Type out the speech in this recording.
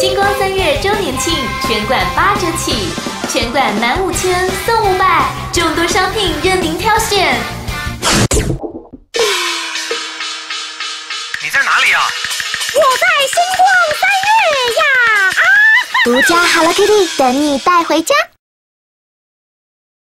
星光三月周年庆，全馆八折起，全馆满五千送五百，众多商品任您挑选。你在哪里啊？我在星光三月呀！啊，独家 Hello Kitty 等你带回家。